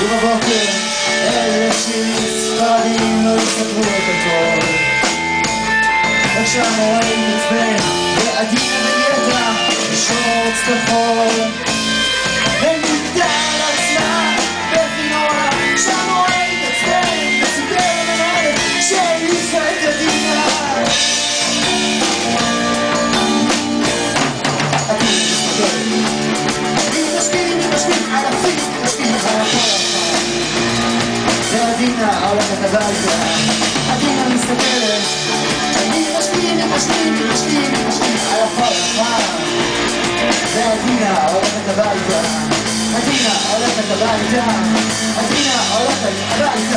Глубоким Элья світ Старіною закрутим твор Очами лейнів з ним Є один і є там Ішов з тобою تبعتها خلينا نستمر خلينا ماشيين ماشيين ماشيين ماشيين على فرحة هدينا نعم. علاقة تبعتها هدينا علاقة تبعتها هدينا علاقة تبعتها